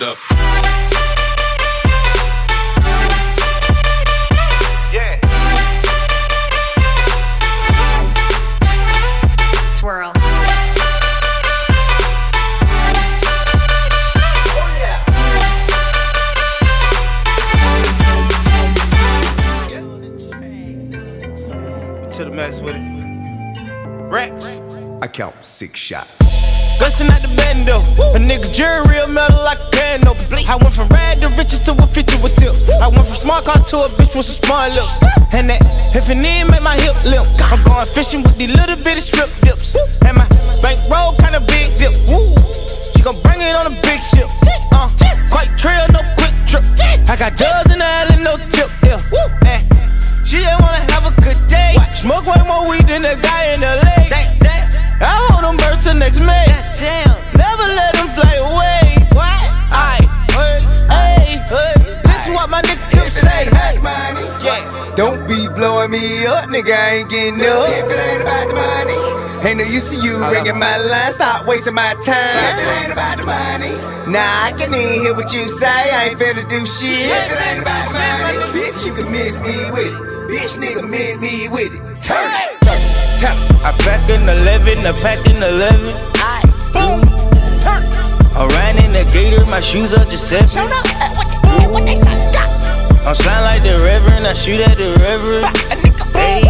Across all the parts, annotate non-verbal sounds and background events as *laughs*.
hold up. Yeah. Swirl. To the max with it. Rex. I count six shots. Gussin' at the bando. A nigga jury real metal like a candle. I went from rad to riches to a feature with tip. I went from smart car to a bitch with some smart lips. And that if it need make my hip limp. I'm going fishing with these little bitty strip dips. And my bankroll kinda big dip. Woo. She gon' bring it on a big ship. Me up, nigga. I ain't getting up. If it ain't about the money, Ain't no use to you ringing my line. Stop wasting my time. if it ain't about the money, Nah, I can even hear what you say. I ain't finna do shit. if it ain't about the money, bitch, you can miss me with it. Bitch, nigga, miss me with it. Turn it, turn it, turn it. I pack an 11, I pack an 11. Aye, boom, turn it. I ran in the gator, my shoes are just seven. Show up, uh, what they, what they say? Yeah. I'm shine like the reverend, I shoot at the reverend. Hey.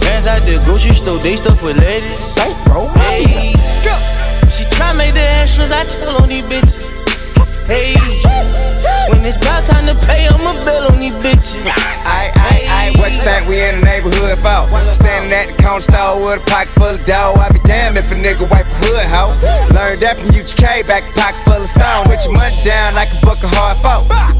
Bands out the grocery store, they stuff with ladies. Hey, bro, Hey. She try make the extras, I tell on these bitches. Hey, when it's about time to pay, I'ma bill on these bitches. Aye, aye, aye, what you think we in the neighborhood for? Standing at the corner store with a pocket full of dough. I be damned if a nigga wipe a hood hoe. Learned that from UGK, back a pocket full of stone. Put your money down like a book of hard folk. You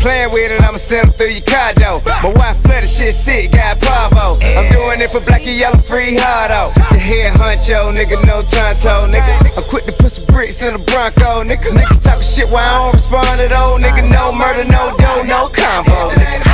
playing with it, I'ma send them through your door. My wife flooded shit sick, got Pavo. I'm doing it for black and yellow, free hardo. Oh. The head honcho, nigga, no tonto, nigga. I'm quick to put some bricks in the Bronco, nigga. Nigga talking shit while I don't respond at all, nigga. No murder, no dough, no combo, nigga.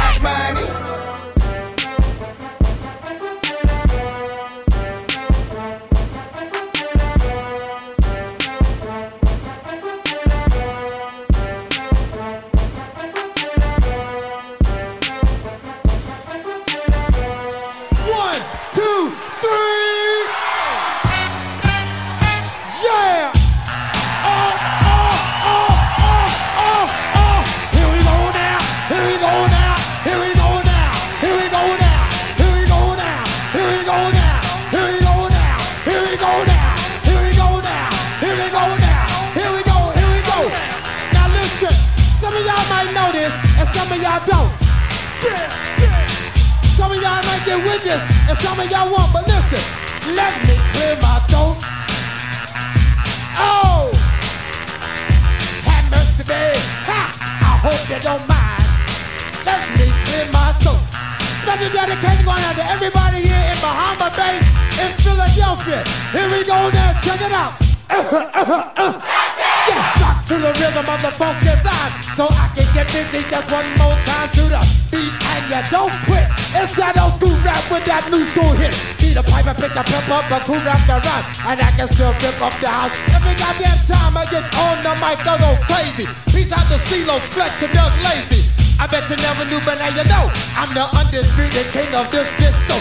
Some of y'all might get with this, and some of y'all won't. But listen, let me clear my throat. Oh, have mercy, babe. Ha! I hope you don't mind. Let me clear my throat. Special dedication going out to everybody here in Bahama Bay, in Philadelphia. Here we go now. Check it out. *laughs* Yeah, rock to the rhythm of the funky rhyme So I can get busy just one more time to the beat. And you don't quit. It's that old school rap with that new school hit. Beat a pipe and pick a pep up a cool rap the rhyme. And I can still rip up the house. Every goddamn time I get on the mic I go crazy. Peace out to CeeLo, Flex and Doug Lazy. I bet you never knew, but now you know. I'm the undisputed king of this disco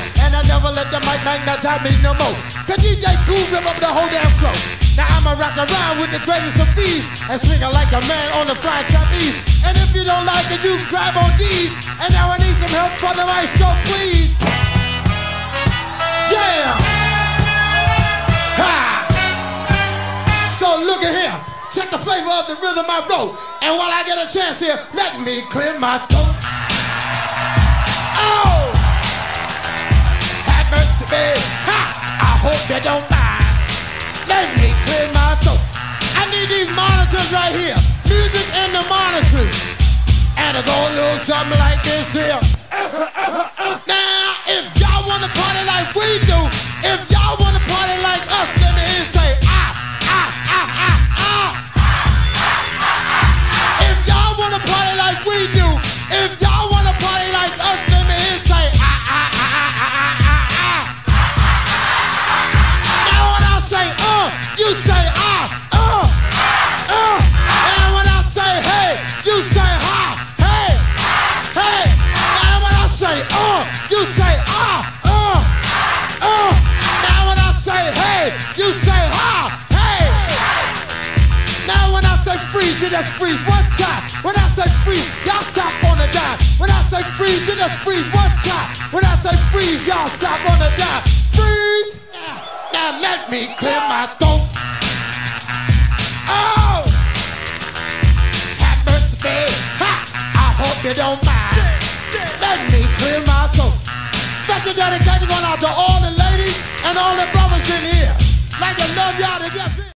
magnetize me no more Cause DJ Kool rip up the whole damn flow Now I'ma rock around with the greatest of ease And swing like a man on the flying trapeze And if you don't like it, you can grab on these And now I need some help from the maestro, please Yeah! Ha! So look at here. Check the flavor of the rhythm I wrote. And while I get a chance here, let me clear my throat. Oh! Have mercy, babe. Hope you don't mind. Let me clear my throat. I need these monitors right here. Music and the monitors. And it go a little something like this here. *laughs* Now, freeze one time. When I say freeze, y'all stop on the dime. When I say freeze, you just freeze one time. When I say freeze, y'all stop on the dime. Freeze! Now, let me clear my throat. Oh! Have mercy, babe. Ha! I hope you don't mind. Let me clear my throat. Special dedication going out to all the ladies and all the brothers in here. Like to love y'all to get